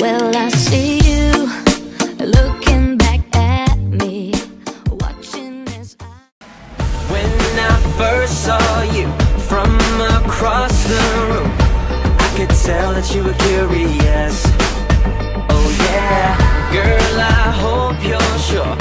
Well, I see you looking back at me, watching as I. When I first saw you from across the room, I could tell that you were curious. Oh, yeah. Girl, I hope you're sure